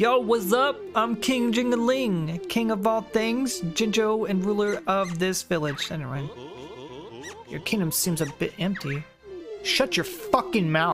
Yo, what's up? I'm King Jingaling, king of all things, Jinjo, and ruler of this village. Anyway, your kingdom seems a bit empty. Shut your fucking mouth.